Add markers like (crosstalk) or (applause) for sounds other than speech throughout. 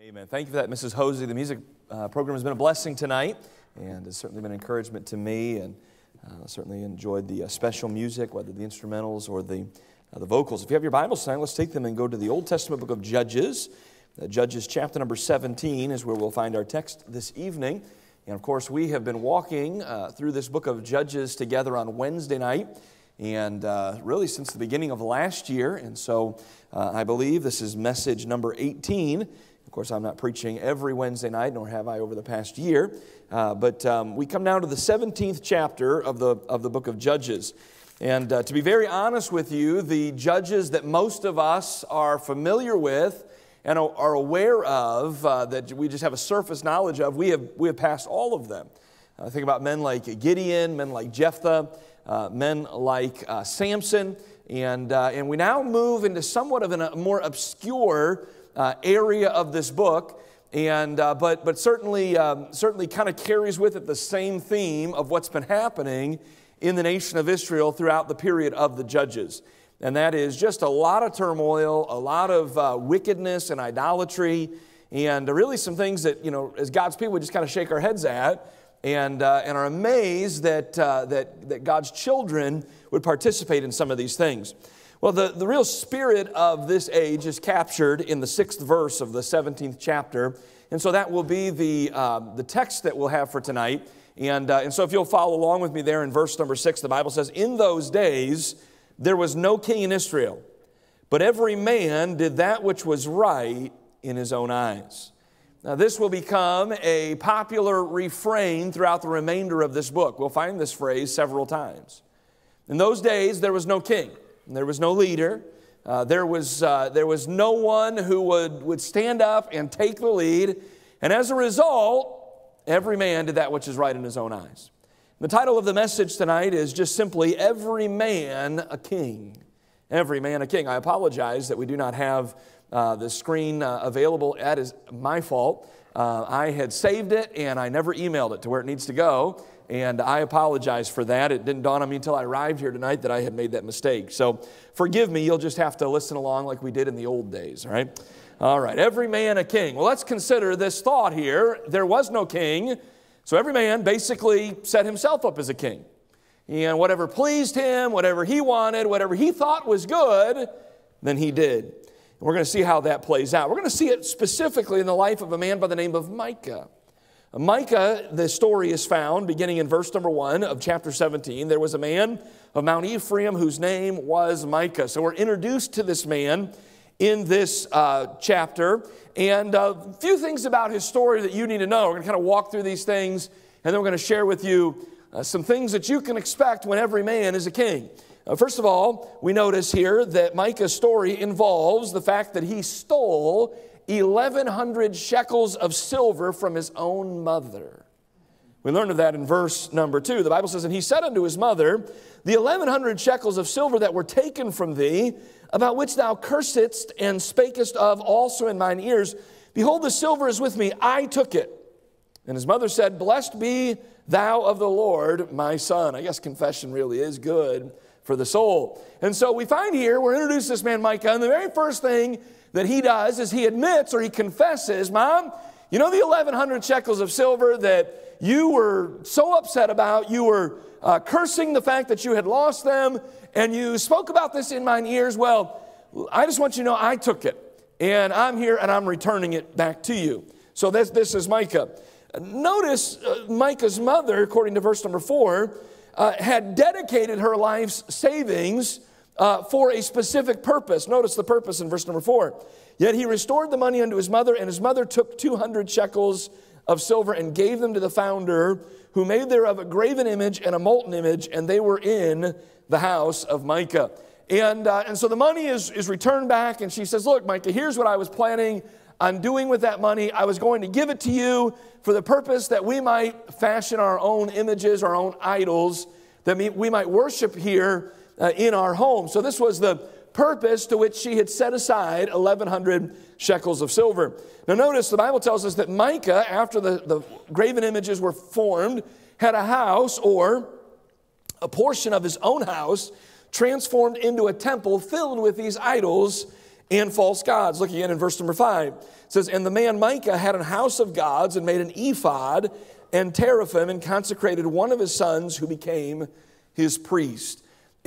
Amen. Thank you for that, Mrs. Hosey. The music uh, program has been a blessing tonight and has certainly been an encouragement to me and uh, certainly enjoyed the uh, special music, whether the instrumentals or the, uh, the vocals. If you have your Bibles tonight, let's take them and go to the Old Testament book of Judges. Uh, Judges chapter number 17 is where we'll find our text this evening. And of course, we have been walking uh, through this book of Judges together on Wednesday night and uh, really since the beginning of last year. And so uh, I believe this is message number 18. Of course, I'm not preaching every Wednesday night, nor have I over the past year. Uh, but um, we come now to the 17th chapter of the, of the book of Judges. And uh, to be very honest with you, the judges that most of us are familiar with and are aware of, uh, that we just have a surface knowledge of, we have, we have passed all of them. Uh, think about men like Gideon, men like Jephthah, uh, men like uh, Samson, and, and we now move into somewhat of a more obscure uh, area of this book, and, uh, but, but certainly, um, certainly kind of carries with it the same theme of what's been happening in the nation of Israel throughout the period of the judges. And that is just a lot of turmoil, a lot of uh, wickedness and idolatry, and really some things that, you know, as God's people, we just kind of shake our heads at and, uh, and are amazed that, uh, that, that God's children would participate in some of these things. Well, the, the real spirit of this age is captured in the sixth verse of the 17th chapter. And so that will be the, uh, the text that we'll have for tonight. And, uh, and so if you'll follow along with me there in verse number six, the Bible says, In those days there was no king in Israel, but every man did that which was right in his own eyes. Now, this will become a popular refrain throughout the remainder of this book. We'll find this phrase several times. In those days, there was no king. There was no leader. Uh, there, was, uh, there was no one who would, would stand up and take the lead. And as a result, every man did that which is right in his own eyes. The title of the message tonight is just simply Every Man a King. Every Man a King. I apologize that we do not have uh, the screen uh, available. That is my fault. Uh, I had saved it and I never emailed it to where it needs to go. And I apologize for that. It didn't dawn on me until I arrived here tonight that I had made that mistake. So forgive me. You'll just have to listen along like we did in the old days, right? All right, every man a king. Well, let's consider this thought here. There was no king, so every man basically set himself up as a king. And whatever pleased him, whatever he wanted, whatever he thought was good, then he did. We're going to see how that plays out. We're going to see it specifically in the life of a man by the name of Micah. Micah, the story is found beginning in verse number one of chapter 17. There was a man of Mount Ephraim whose name was Micah. So we're introduced to this man in this uh, chapter. And a uh, few things about his story that you need to know. We're going to kind of walk through these things, and then we're going to share with you uh, some things that you can expect when every man is a king. Uh, first of all, we notice here that Micah's story involves the fact that he stole 1,100 shekels of silver from his own mother. We learn of that in verse number two. The Bible says, And he said unto his mother, The 1,100 shekels of silver that were taken from thee, about which thou cursedst and spakest of also in mine ears, behold, the silver is with me, I took it. And his mother said, Blessed be thou of the Lord, my son. I guess confession really is good for the soul. And so we find here, we're introduced to this man Micah, and the very first thing that he does is he admits or he confesses, Mom, you know the 1,100 shekels of silver that you were so upset about, you were uh, cursing the fact that you had lost them, and you spoke about this in mine ears. Well, I just want you to know I took it, and I'm here and I'm returning it back to you. So this, this is Micah. Notice uh, Micah's mother, according to verse number four, uh, had dedicated her life's savings uh, for a specific purpose. Notice the purpose in verse number four. Yet he restored the money unto his mother, and his mother took 200 shekels of silver and gave them to the founder, who made thereof a graven image and a molten image, and they were in the house of Micah. And, uh, and so the money is, is returned back, and she says, Look, Micah, here's what I was planning on doing with that money. I was going to give it to you for the purpose that we might fashion our own images, our own idols, that we might worship here uh, in our home. So this was the purpose to which she had set aside 1,100 shekels of silver. Now, notice the Bible tells us that Micah, after the, the graven images were formed, had a house or a portion of his own house transformed into a temple filled with these idols and false gods. Look again in verse number five. It says, And the man Micah had an house of gods and made an ephod and teraphim and consecrated one of his sons who became his priest.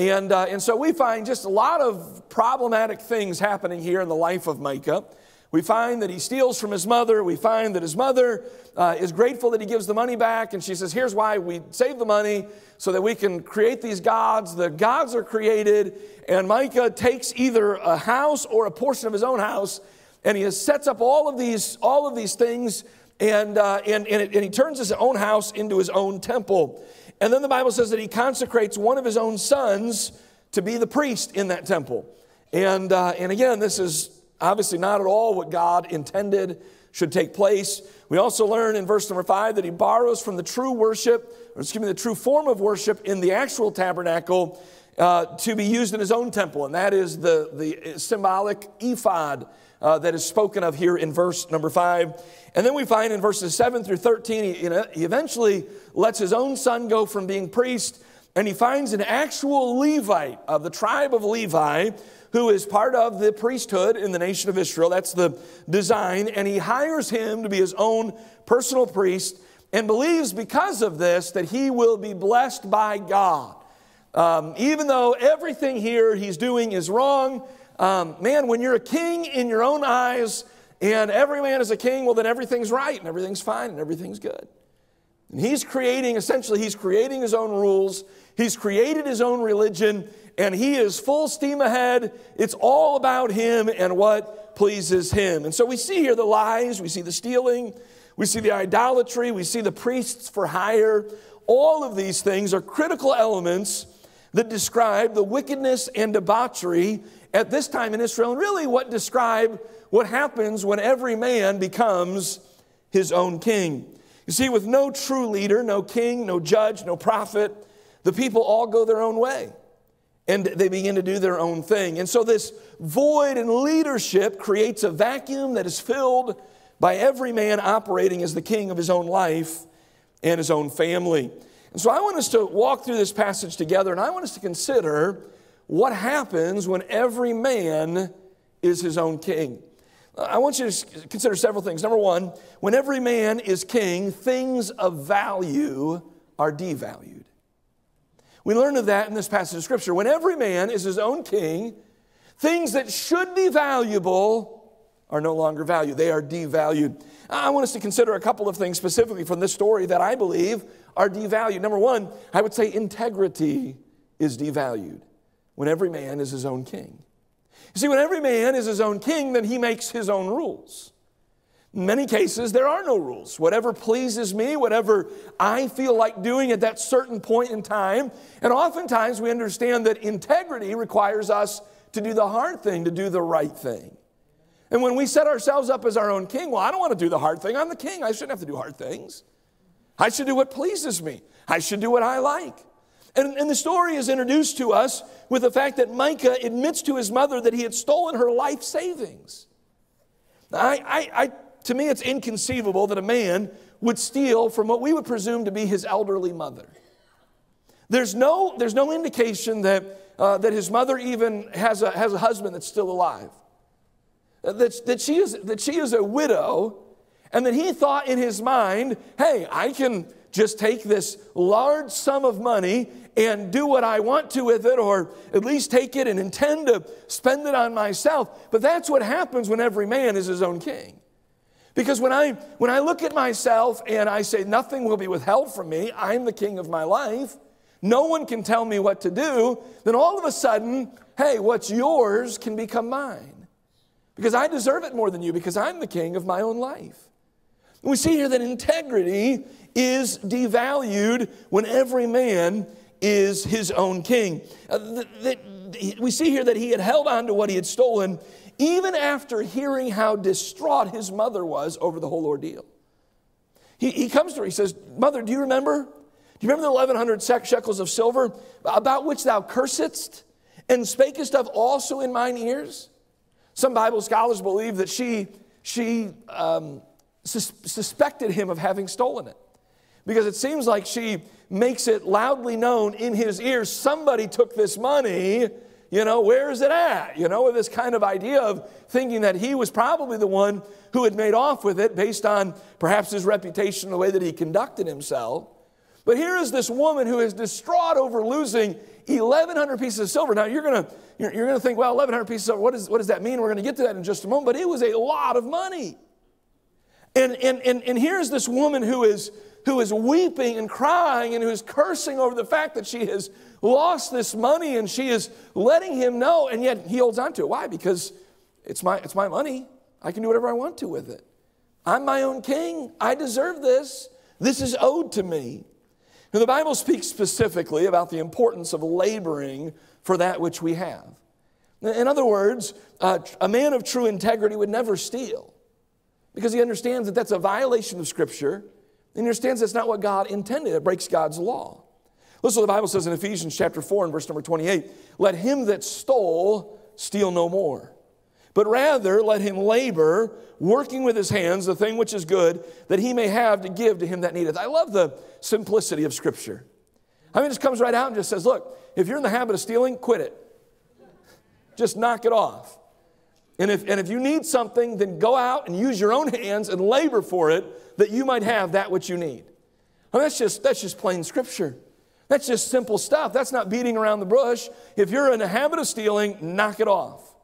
And, uh, and so we find just a lot of problematic things happening here in the life of Micah. We find that he steals from his mother. We find that his mother uh, is grateful that he gives the money back. And she says, Here's why we save the money so that we can create these gods. The gods are created. And Micah takes either a house or a portion of his own house and he sets up all of these, all of these things. And, uh, and, and, it, and he turns his own house into his own temple. And then the Bible says that he consecrates one of his own sons to be the priest in that temple. And, uh, and again, this is obviously not at all what God intended should take place. We also learn in verse number five that he borrows from the true worship, or excuse me, the true form of worship in the actual tabernacle uh, to be used in his own temple, and that is the, the symbolic ephod uh, that is spoken of here in verse number five. And then we find in verses seven through 13, he, you know, he eventually lets his own son go from being priest, and he finds an actual Levite of the tribe of Levi who is part of the priesthood in the nation of Israel. That's the design. And he hires him to be his own personal priest and believes because of this that he will be blessed by God. Um, even though everything here he's doing is wrong, um, man, when you're a king in your own eyes and every man is a king, well, then everything's right and everything's fine and everything's good. And he's creating, essentially, he's creating his own rules. He's created his own religion and he is full steam ahead. It's all about him and what pleases him. And so we see here the lies, we see the stealing, we see the idolatry, we see the priests for hire. All of these things are critical elements that describe the wickedness and debauchery at this time in Israel, and really what describe what happens when every man becomes his own king. You see, with no true leader, no king, no judge, no prophet, the people all go their own way and they begin to do their own thing. And so, this void in leadership creates a vacuum that is filled by every man operating as the king of his own life and his own family. And so, I want us to walk through this passage together and I want us to consider what happens when every man is his own king. I want you to consider several things. Number one, when every man is king, things of value are devalued. We learn of that in this passage of Scripture. When every man is his own king, things that should be valuable are no longer valued, they are devalued. I want us to consider a couple of things specifically from this story that I believe are devalued. Number one, I would say integrity is devalued when every man is his own king. You see, when every man is his own king, then he makes his own rules. In many cases, there are no rules. Whatever pleases me, whatever I feel like doing at that certain point in time. And oftentimes we understand that integrity requires us to do the hard thing, to do the right thing. And when we set ourselves up as our own king, well, I don't want to do the hard thing. I'm the king. I shouldn't have to do hard things. I should do what pleases me, I should do what I like. And, and the story is introduced to us with the fact that Micah admits to his mother that he had stolen her life savings. I, I, I to me, it's inconceivable that a man would steal from what we would presume to be his elderly mother. There's no, there's no indication that, uh, that his mother even has a, has a husband that's still alive. That, that, she is, that she is a widow, and that he thought in his mind, hey, I can just take this large sum of money and do what I want to with it, or at least take it and intend to spend it on myself. But that's what happens when every man is his own king. Because when I, when I look at myself and I say, nothing will be withheld from me, I'm the king of my life, no one can tell me what to do, then all of a sudden, hey, what's yours can become mine. Because I deserve it more than you, because I'm the king of my own life. We see here that integrity is devalued when every man is his own king. Uh, we see here that he had held on to what he had stolen even after hearing how distraught his mother was over the whole ordeal. He, he comes to her, he says, Mother, do you remember? Do you remember the 1100 shekels of silver about which thou cursedst and spakest of also in mine ears? Some Bible scholars believe that she, she um, sus- suspected him of having stolen it because it seems like she makes it loudly known in his ears somebody took this money You know, where is it at? You know, with this kind of idea of thinking that he was probably the one who had made off with it based on perhaps his reputation, the way that he conducted himself. But here is this woman who is distraught over losing 1,100 pieces of silver. Now, you're going to you're, you're to think, well, 1,100 pieces of what, is, what does that mean? We're going to get to that in just a moment. But it was a lot of money. And, and, and, and here's this woman who is, who is weeping and crying and who is cursing over the fact that she has lost this money and she is letting him know, and yet he holds on to it. Why? Because it's my, it's my money. I can do whatever I want to with it. I'm my own king. I deserve this. This is owed to me. Now, the Bible speaks specifically about the importance of laboring for that which we have. In other words, uh, a man of true integrity would never steal because he understands that that's a violation of Scripture and he understands that's not what God intended. It breaks God's law. Listen what the Bible says in Ephesians chapter 4 and verse number 28 Let him that stole steal no more, but rather let him labor, working with his hands the thing which is good, that he may have to give to him that needeth. I love the simplicity of Scripture. I mean, it just comes right out and just says, Look, if you're in the habit of stealing, quit it. Just knock it off. And if, and if you need something, then go out and use your own hands and labor for it that you might have that which you need. Well, that's, just, that's just plain scripture. That's just simple stuff. That's not beating around the bush. If you're in the habit of stealing, knock it off.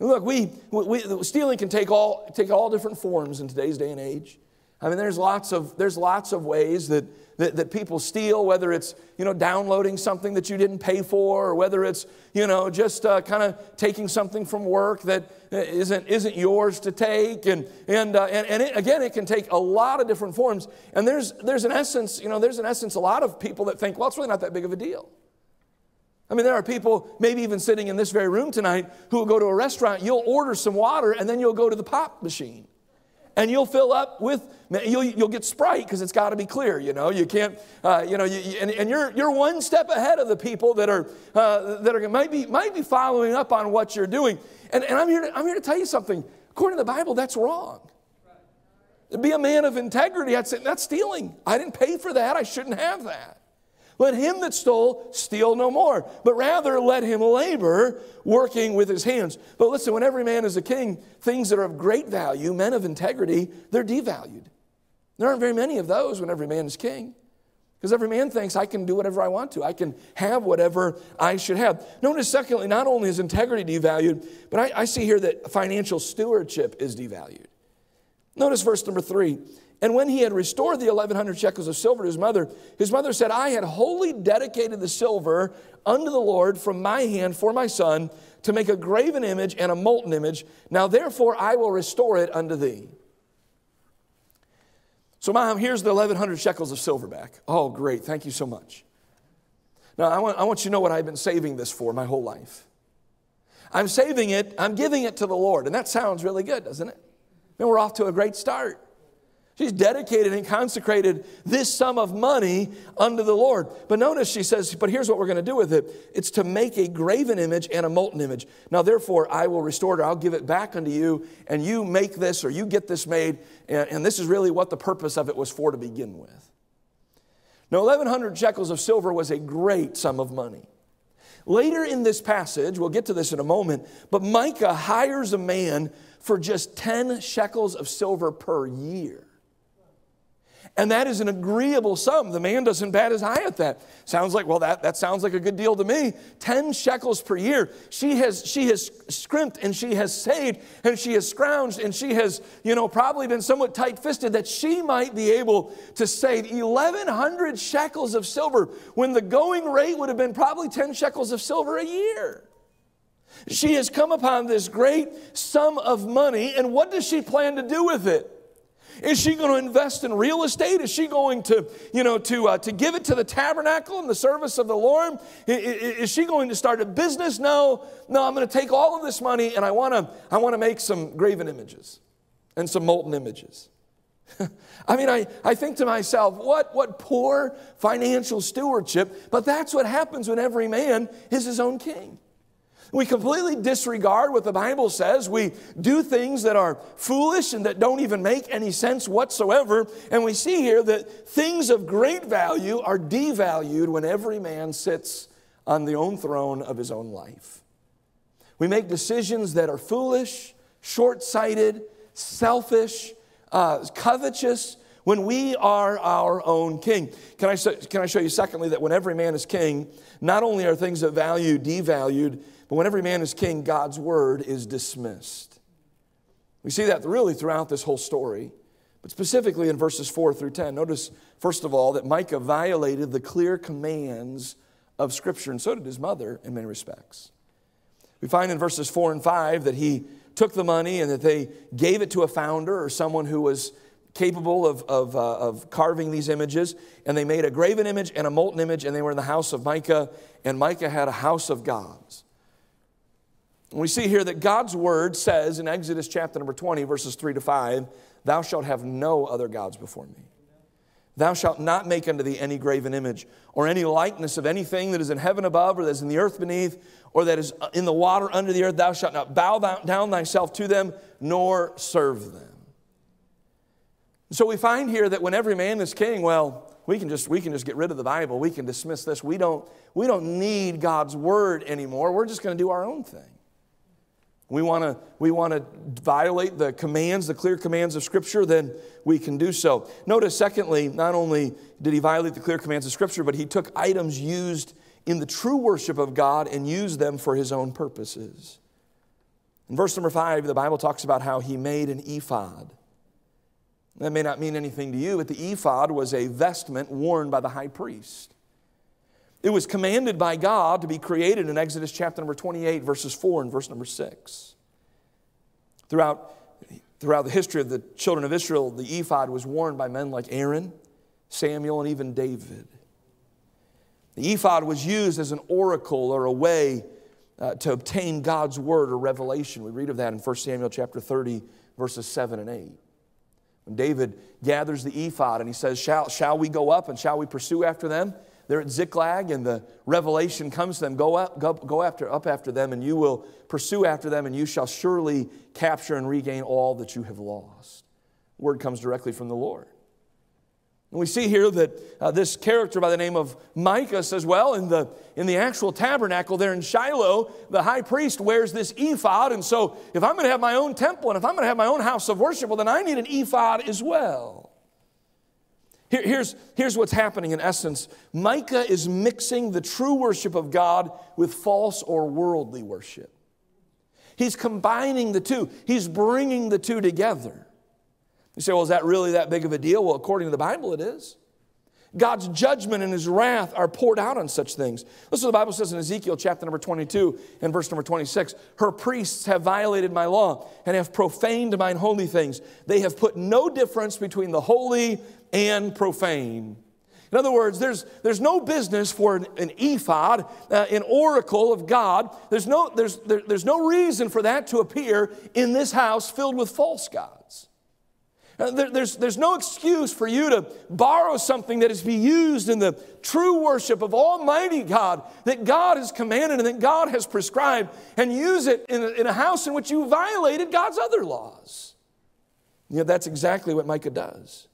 Look, we, we, stealing can take all, take all different forms in today's day and age. I mean, there's lots of, there's lots of ways that that, that people steal, whether it's, you know, downloading something that you didn't pay for, or whether it's, you know, just uh, kind of taking something from work that uh, isn't, isn't yours to take. And, and, uh, and, and it, again, it can take a lot of different forms. And there's, there's an essence, you know, there's an essence, a lot of people that think, well, it's really not that big of a deal. I mean, there are people, maybe even sitting in this very room tonight, who will go to a restaurant, you'll order some water, and then you'll go to the pop machine and you'll fill up with you'll, you'll get sprite because it's got to be clear you know? You can't uh, you know you, and, and, you're, you're one step ahead of the people that are uh, that are might be might be following up on what you're doing. And, and I'm, here to, I'm here to tell you something. According to the bible that's wrong. Be a man of integrity i'd say that's stealing. I didn't pay for that. I shouldn't have that let him that stole steal no more, but rather let him labor, working with his hands. But listen, when every man is a king, things that are of great value, men of integrity, they're devalued. There aren't very many of those when every man is king. Because every man thinks I can do whatever I want to. I can have whatever I should have. Notice, secondly, not only is integrity devalued, but I, I see here that financial stewardship is devalued. Notice verse number three. And when he had restored the 1100 shekels of silver to his mother, his mother said, I had wholly dedicated the silver unto the Lord from my hand for my son to make a graven image and a molten image. Now therefore I will restore it unto thee. So, mom, here's the 1100 shekels of silver back. Oh, great. Thank you so much. Now, I want, I want you to know what I've been saving this for my whole life. I'm saving it, I'm giving it to the Lord. And that sounds really good, doesn't it? And we're off to a great start. She's dedicated and consecrated this sum of money unto the Lord. But notice she says, But here's what we're going to do with it it's to make a graven image and a molten image. Now, therefore, I will restore it, I'll give it back unto you, and you make this or you get this made. And, and this is really what the purpose of it was for to begin with. Now, 1,100 shekels of silver was a great sum of money. Later in this passage, we'll get to this in a moment, but Micah hires a man for just 10 shekels of silver per year. And that is an agreeable sum. The man doesn't bat his eye at that. Sounds like, well, that, that sounds like a good deal to me. 10 shekels per year. She has, she has scrimped and she has saved and she has scrounged and she has, you know, probably been somewhat tight fisted that she might be able to save 1,100 shekels of silver when the going rate would have been probably 10 shekels of silver a year. She has come upon this great sum of money, and what does she plan to do with it? Is she going to invest in real estate? Is she going to, you know, to, uh, to give it to the tabernacle and the service of the Lord? Is she going to start a business? No, no, I'm going to take all of this money and I want to, I want to make some graven images and some molten images. (laughs) I mean, I, I think to myself, what, what poor financial stewardship, but that's what happens when every man is his own king. We completely disregard what the Bible says. We do things that are foolish and that don't even make any sense whatsoever. And we see here that things of great value are devalued when every man sits on the own throne of his own life. We make decisions that are foolish, short sighted, selfish, uh, covetous, when we are our own king. Can I, can I show you, secondly, that when every man is king, not only are things of value devalued, but when every man is king, God's word is dismissed. We see that really throughout this whole story, but specifically in verses 4 through 10. Notice, first of all, that Micah violated the clear commands of Scripture, and so did his mother in many respects. We find in verses 4 and 5 that he took the money and that they gave it to a founder or someone who was capable of, of, uh, of carving these images. And they made a graven image and a molten image, and they were in the house of Micah, and Micah had a house of gods. And we see here that God's word says in Exodus chapter number 20, verses 3 to 5, Thou shalt have no other gods before me. Thou shalt not make unto thee any graven image, or any likeness of anything that is in heaven above, or that is in the earth beneath, or that is uh, in the water under the earth. Thou shalt not bow down thyself to them, nor serve them. So we find here that when every man is king, well, we can just we can just get rid of the Bible. We can dismiss this. We don't we don't need God's word anymore. We're just going to do our own thing. We want to we want to violate the commands, the clear commands of Scripture, then we can do so. Notice, secondly, not only did he violate the clear commands of Scripture, but he took items used in the true worship of God and used them for his own purposes. In verse number five, the Bible talks about how he made an ephod. That may not mean anything to you, but the ephod was a vestment worn by the high priest. It was commanded by God to be created in Exodus chapter number 28, verses 4 and verse number 6. Throughout, throughout the history of the children of Israel, the ephod was worn by men like Aaron, Samuel, and even David. The ephod was used as an oracle or a way uh, to obtain God's word or revelation. We read of that in 1 Samuel chapter 30, verses 7 and 8. When David gathers the ephod and he says, Shall, shall we go up and shall we pursue after them? They're at Ziklag, and the revelation comes to them go, up, go, go after, up after them, and you will pursue after them, and you shall surely capture and regain all that you have lost. Word comes directly from the Lord. And we see here that uh, this character by the name of Micah says, well, in the, in the actual tabernacle there in Shiloh, the high priest wears this ephod. And so, if I'm going to have my own temple and if I'm going to have my own house of worship, well, then I need an ephod as well. Here, here's, here's what's happening in essence Micah is mixing the true worship of God with false or worldly worship. He's combining the two, he's bringing the two together. You say, well, is that really that big of a deal? Well, according to the Bible, it is. God's judgment and his wrath are poured out on such things. Listen what the Bible says in Ezekiel chapter number 22 and verse number 26. Her priests have violated my law and have profaned mine holy things. They have put no difference between the holy and profane. In other words, there's, there's no business for an, an ephod, uh, an oracle of God. There's no, there's, there, there's no reason for that to appear in this house filled with false gods. Uh, there, there's, there's no excuse for you to borrow something that is to be used in the true worship of Almighty God that God has commanded and that God has prescribed and use it in a, in a house in which you violated God's other laws. Yeah, that's exactly what Micah does.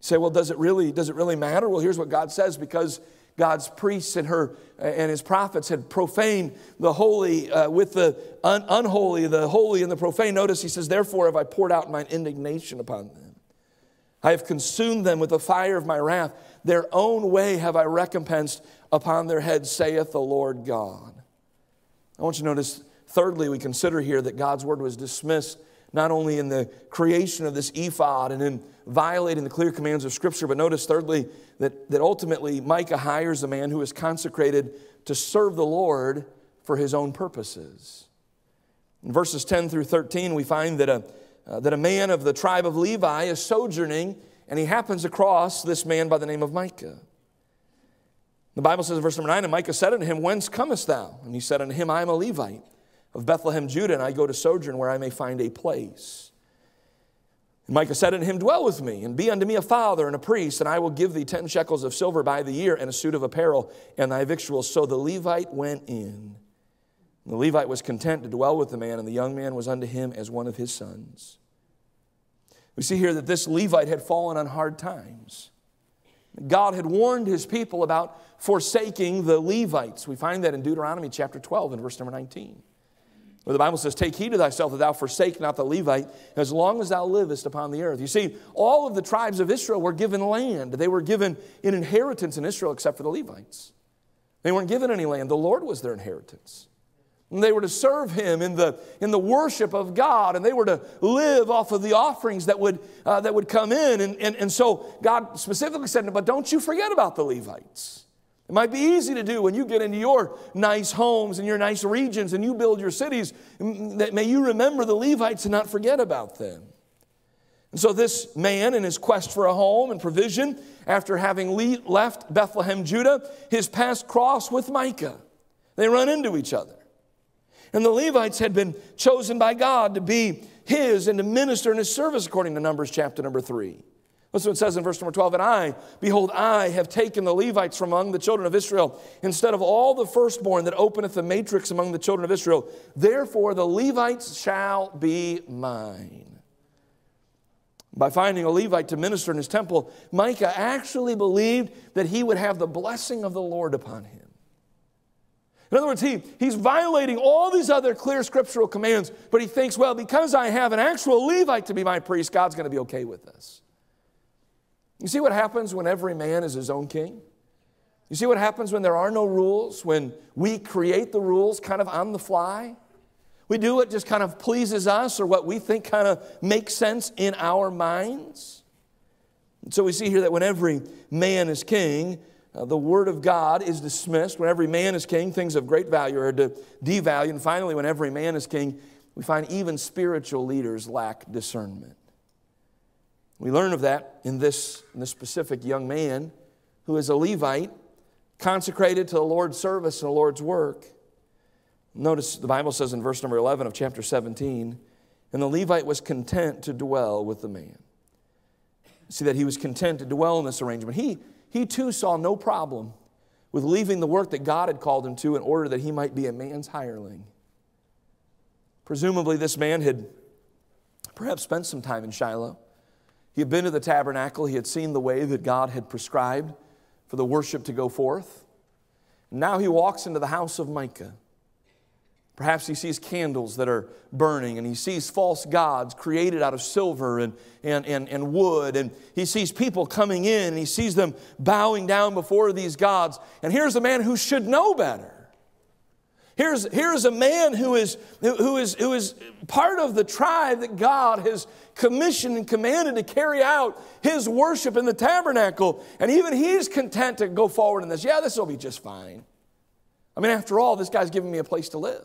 You say, well, does it really, does it really matter? Well, here's what God says because God's priests and her and his prophets had profaned the holy uh, with the un- unholy, the holy and the profane. Notice he says, Therefore have I poured out mine indignation upon them. I have consumed them with the fire of my wrath. Their own way have I recompensed upon their heads, saith the Lord God. I want you to notice, thirdly, we consider here that God's word was dismissed not only in the creation of this ephod and in violating the clear commands of Scripture, but notice, thirdly, that, that ultimately Micah hires a man who is consecrated to serve the Lord for his own purposes. In verses 10 through 13, we find that a, uh, that a man of the tribe of Levi is sojourning, and he happens across this man by the name of Micah. The Bible says in verse number 9, And Micah said unto him, Whence comest thou? And he said unto him, I am a Levite of Bethlehem, Judah, and I go to sojourn where I may find a place. And Micah said unto him, Dwell with me, and be unto me a father and a priest, and I will give thee ten shekels of silver by the year, and a suit of apparel, and thy victuals. So the Levite went in. And the Levite was content to dwell with the man, and the young man was unto him as one of his sons. We see here that this Levite had fallen on hard times. God had warned his people about forsaking the Levites. We find that in Deuteronomy chapter 12 and verse number 19. Where the Bible says, Take heed to thyself that thou forsake not the Levite as long as thou livest upon the earth. You see, all of the tribes of Israel were given land. They were given an inheritance in Israel except for the Levites. They weren't given any land, the Lord was their inheritance. And they were to serve him in the, in the worship of God, and they were to live off of the offerings that would, uh, that would come in. And, and, and so God specifically said, But don't you forget about the Levites. It might be easy to do when you get into your nice homes and your nice regions and you build your cities. May you remember the Levites and not forget about them. And so, this man, in his quest for a home and provision, after having left Bethlehem, Judah, his paths cross with Micah. They run into each other. And the Levites had been chosen by God to be his and to minister in his service, according to Numbers chapter number three. Listen what it says in verse number 12. And I, behold, I have taken the Levites from among the children of Israel, instead of all the firstborn that openeth the matrix among the children of Israel. Therefore, the Levites shall be mine. By finding a Levite to minister in his temple, Micah actually believed that he would have the blessing of the Lord upon him. In other words, he, he's violating all these other clear scriptural commands, but he thinks, well, because I have an actual Levite to be my priest, God's going to be okay with this. You see what happens when every man is his own king? You see what happens when there are no rules, when we create the rules kind of on the fly? We do what just kind of pleases us or what we think kind of makes sense in our minds. And so we see here that when every man is king, uh, the word of God is dismissed. When every man is king, things of great value are de- devalued. And finally, when every man is king, we find even spiritual leaders lack discernment. We learn of that in this, in this specific young man who is a Levite, consecrated to the Lord's service and the Lord's work. Notice the Bible says in verse number 11 of chapter 17, and the Levite was content to dwell with the man. See that he was content to dwell in this arrangement. He, he too saw no problem with leaving the work that God had called him to in order that he might be a man's hireling. Presumably, this man had perhaps spent some time in Shiloh. He had been to the tabernacle, he had seen the way that God had prescribed for the worship to go forth. Now he walks into the house of Micah. Perhaps he sees candles that are burning and he sees false gods created out of silver and, and, and, and wood. And he sees people coming in and he sees them bowing down before these gods. And here's a man who should know better. Here's, here's a man who is, who, is, who is part of the tribe that God has commissioned and commanded to carry out his worship in the tabernacle. And even he's content to go forward in this. Yeah, this will be just fine. I mean, after all, this guy's giving me a place to live.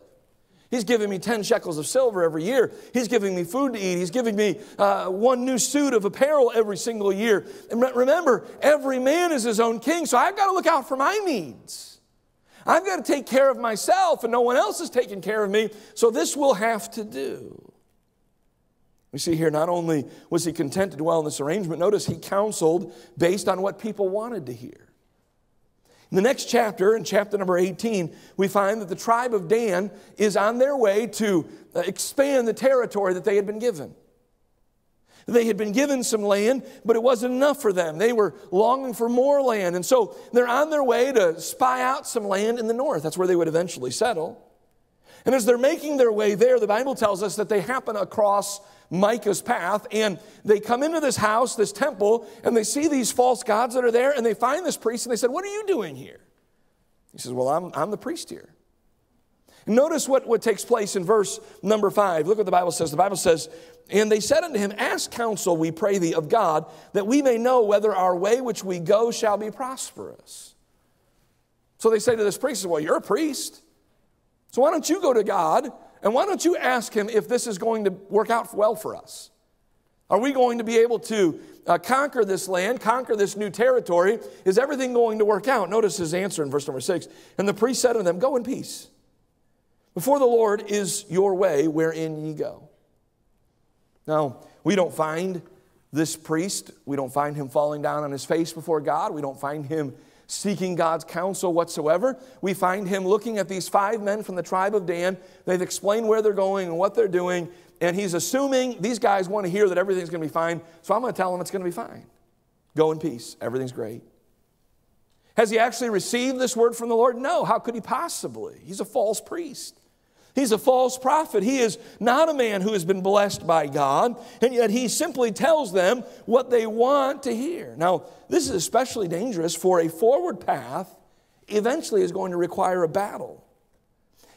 He's giving me 10 shekels of silver every year. He's giving me food to eat. He's giving me uh, one new suit of apparel every single year. And remember, every man is his own king, so I've got to look out for my needs. I've got to take care of myself, and no one else is taking care of me, so this will have to do. We see here not only was he content to dwell in this arrangement, notice he counseled based on what people wanted to hear. In the next chapter, in chapter number 18, we find that the tribe of Dan is on their way to uh, expand the territory that they had been given. They had been given some land, but it wasn't enough for them. They were longing for more land. And so they're on their way to spy out some land in the north. That's where they would eventually settle. And as they're making their way there, the Bible tells us that they happen across Micah's path and they come into this house, this temple, and they see these false gods that are there and they find this priest and they said, What are you doing here? He says, Well, I'm, I'm the priest here. Notice what, what takes place in verse number five. Look what the Bible says. The Bible says, And they said unto him, Ask counsel, we pray thee, of God, that we may know whether our way which we go shall be prosperous. So they say to this priest, Well, you're a priest. So why don't you go to God and why don't you ask him if this is going to work out well for us? Are we going to be able to uh, conquer this land, conquer this new territory? Is everything going to work out? Notice his answer in verse number six. And the priest said unto them, Go in peace. Before the Lord is your way wherein ye go. Now, we don't find this priest, we don't find him falling down on his face before God. We don't find him seeking God's counsel whatsoever. We find him looking at these five men from the tribe of Dan. They've explained where they're going and what they're doing, and he's assuming these guys want to hear that everything's going to be fine, so I'm going to tell them it's going to be fine. Go in peace, everything's great. Has he actually received this word from the Lord? No. How could he possibly? He's a false priest. He's a false prophet. He is not a man who has been blessed by God, and yet he simply tells them what they want to hear. Now, this is especially dangerous for a forward path eventually is going to require a battle.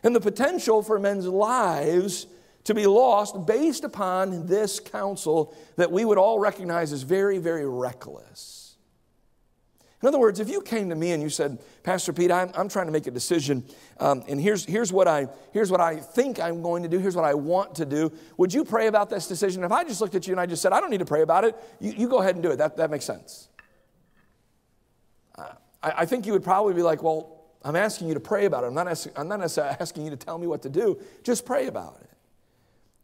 And the potential for men's lives to be lost based upon this counsel that we would all recognize as very, very reckless. In other words, if you came to me and you said, Pastor Pete, I'm, I'm trying to make a decision, um, and here's, here's, what I, here's what I think I'm going to do, here's what I want to do, would you pray about this decision? If I just looked at you and I just said, I don't need to pray about it, you, you go ahead and do it. That, that makes sense. I, I think you would probably be like, well, I'm asking you to pray about it. I'm not, asking, I'm not necessarily asking you to tell me what to do. Just pray about it.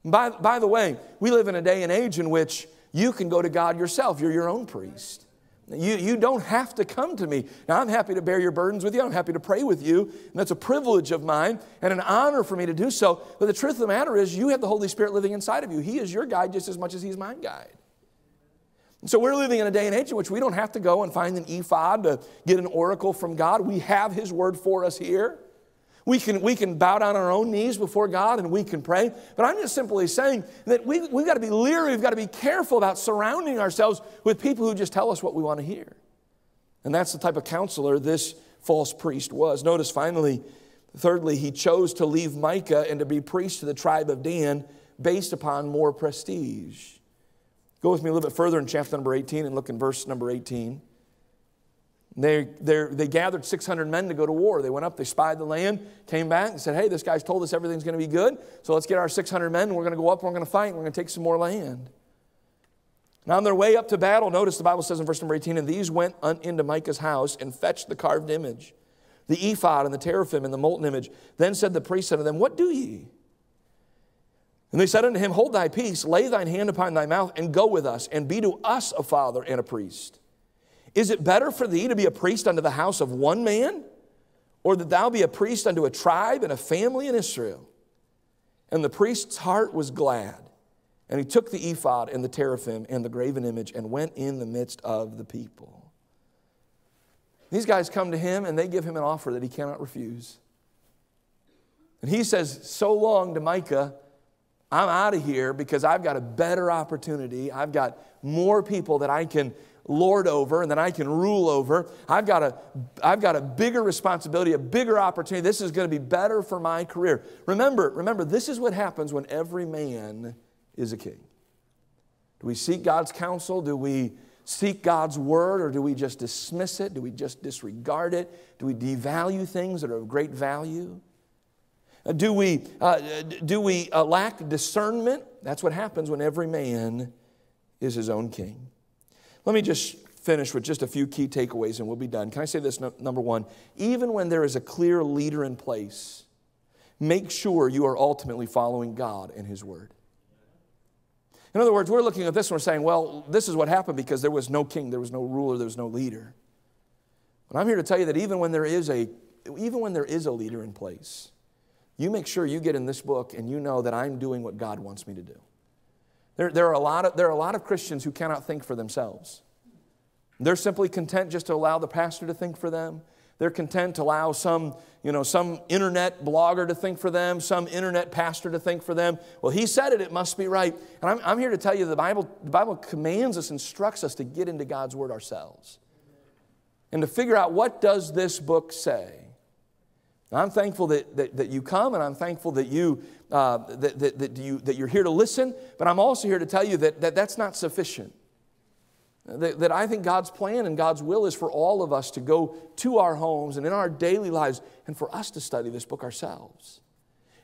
By, by the way, we live in a day and age in which you can go to God yourself. You're your own priest. You, you don't have to come to me. Now, I'm happy to bear your burdens with you. I'm happy to pray with you. And that's a privilege of mine and an honor for me to do so. But the truth of the matter is, you have the Holy Spirit living inside of you. He is your guide just as much as He's my guide. And so we're living in a day and age in which we don't have to go and find an ephod to get an oracle from God. We have His word for us here. We can, we can bow down our own knees before God and we can pray. But I'm just simply saying that we, we've got to be leery, we've got to be careful about surrounding ourselves with people who just tell us what we want to hear. And that's the type of counselor this false priest was. Notice finally, thirdly, he chose to leave Micah and to be priest to the tribe of Dan based upon more prestige. Go with me a little bit further in chapter number 18 and look in verse number 18. They, they gathered 600 men to go to war. They went up, they spied the land, came back, and said, Hey, this guy's told us everything's going to be good, so let's get our 600 men, and we're going to go up, we're going to fight, and we're going to take some more land. Now, on their way up to battle, notice the Bible says in verse number 18, and these went into Micah's house and fetched the carved image, the ephod and the teraphim and the molten image. Then said the priest unto them, What do ye? And they said unto him, Hold thy peace, lay thine hand upon thy mouth, and go with us, and be to us a father and a priest. Is it better for thee to be a priest unto the house of one man, or that thou be a priest unto a tribe and a family in Israel? And the priest's heart was glad. And he took the ephod and the teraphim and the graven image and went in the midst of the people. These guys come to him and they give him an offer that he cannot refuse. And he says, So long to Micah, I'm out of here because I've got a better opportunity. I've got more people that I can lord over and that I can rule over. I've got a, I've got a bigger responsibility, a bigger opportunity. This is going to be better for my career. Remember, remember, this is what happens when every man is a king. Do we seek God's counsel? Do we seek God's word or do we just dismiss it? Do we just disregard it? Do we devalue things that are of great value? Uh, do we, uh, do we uh, lack discernment? That's what happens when every man is his own king. Let me just finish with just a few key takeaways and we'll be done. Can I say this? No, number one, even when there is a clear leader in place, make sure you are ultimately following God and His Word. In other words, we're looking at this and we're saying, well, this is what happened because there was no king, there was no ruler, there was no leader. But I'm here to tell you that even when there is a, even when there is a leader in place, you make sure you get in this book and you know that I'm doing what God wants me to do. There, there, are a lot of, there are a lot of Christians who cannot think for themselves. They're simply content just to allow the pastor to think for them. They're content to allow some, you know, some internet blogger to think for them, some internet pastor to think for them. Well, he said it, it must be right. And I'm, I'm here to tell you the Bible, the Bible commands us, instructs us to get into God's Word ourselves and to figure out what does this book say. I'm thankful that, that, that, you come, and I'm thankful that, you, uh, that, that, that, you, that you're here to listen, but I'm also here to tell you that, that that's not sufficient. That, that I think God's plan and God's will is for all of us to go to our homes and in our daily lives and for us to study this book ourselves.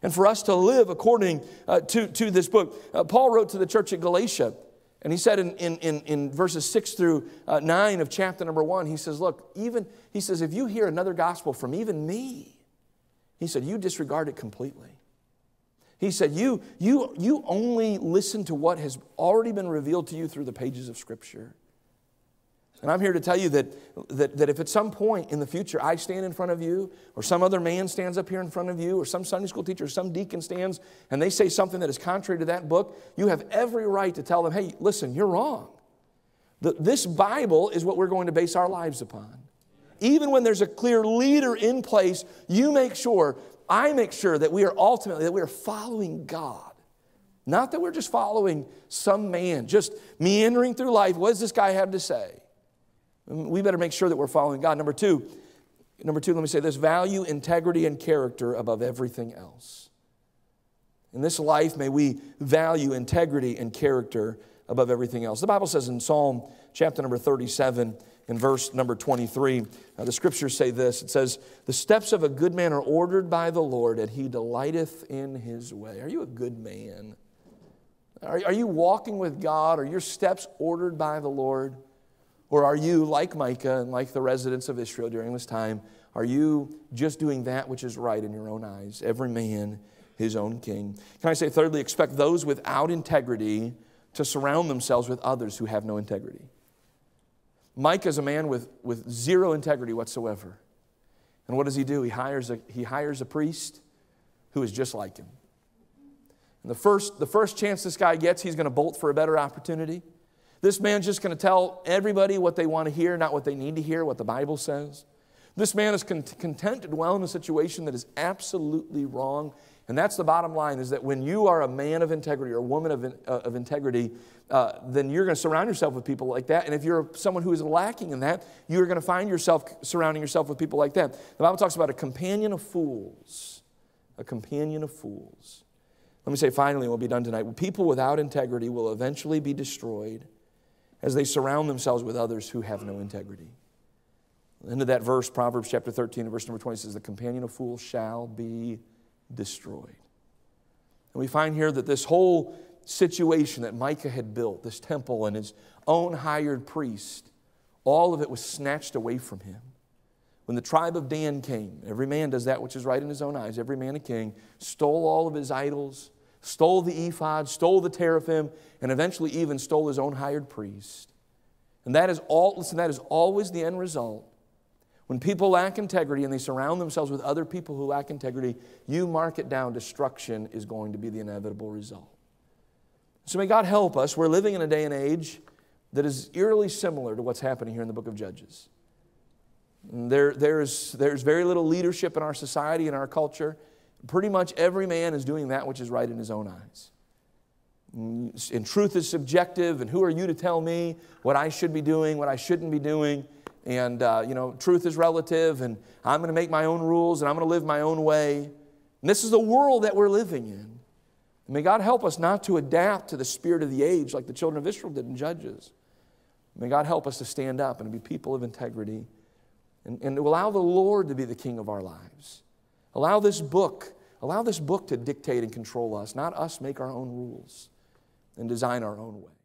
And for us to live according uh, to, to this book. Uh, Paul wrote to the church at Galatia, and he said in, in, in, in verses 6 through uh, 9 of chapter number 1, he says, Look, even, he says, if you hear another gospel from even me, he said, You disregard it completely. He said, you, you, you only listen to what has already been revealed to you through the pages of Scripture. And I'm here to tell you that, that, that if at some point in the future I stand in front of you, or some other man stands up here in front of you, or some Sunday school teacher, or some deacon stands, and they say something that is contrary to that book, you have every right to tell them, hey, listen, you're wrong. The, this Bible is what we're going to base our lives upon even when there's a clear leader in place, you make sure I make sure that we are ultimately, that we are following God. Not that we're just following some man, just meandering through life. What does this guy have to say? Mm, we better make sure that we're following God. Number two, number two, let me say this value, integrity, and character above everything else. In this life, may we value integrity and character above everything else. The Bible says in Psalm chapter number 37, in verse number 23, uh, the scriptures say this it says, The steps of a good man are ordered by the Lord, and he delighteth in his way. Are you a good man? Are, are you walking with God? Are your steps ordered by the Lord? Or are you, like Micah and like the residents of Israel during this time, are you just doing that which is right in your own eyes? Every man his own king. Can I say, thirdly, expect those without integrity to surround themselves with others who have no integrity. Micah is a man with, with zero integrity whatsoever. And what does he do? He hires a, he hires a priest who is just like him. And the first, the first chance this guy gets, he's going to bolt for a better opportunity. This man's just going to tell everybody what they want to hear, not what they need to hear, what the Bible says. This man is content to dwell in a situation that is absolutely wrong and that's the bottom line is that when you are a man of integrity or a woman of, uh, of integrity, uh, then you're going to surround yourself with people like that. And if you're someone who is lacking in that, you're going to find yourself surrounding yourself with people like that. The Bible talks about a companion of fools. A companion of fools. Let me say finally, we'll be done tonight. People without integrity will eventually be destroyed as they surround themselves with others who have no integrity. The end of that verse, Proverbs chapter 13, verse number 20 says, The companion of fools shall be destroyed. And we find here that this whole situation that Micah had built, this temple and his own hired priest, all of it was snatched away from him. When the tribe of Dan came, every man does that which is right in his own eyes, every man a king, stole all of his idols, stole the ephod, stole the teraphim, and eventually even stole his own hired priest. And that is all, listen, that is always the end result when people lack integrity and they surround themselves with other people who lack integrity, you mark it down, destruction is going to be the inevitable result. So may God help us. We're living in a day and age that is eerily similar to what's happening here in the book of Judges. There, there's, there's very little leadership in our society, in our culture. Pretty much every man is doing that which is right in his own eyes. Mm, and truth is subjective, and who are you to tell me what I should be doing, what I shouldn't be doing? And uh, you know truth is relative and i'm going to make my own rules and i'm going to live my own way. And this is the world that we're living in. And may god help us not to adapt to the spirit of the age like the children of israel did in judges. May god help us to stand up and be people of integrity and, and allow the lord to be the king of our lives. Allow this book allow this book to dictate and control us not us make our own rules and design our own way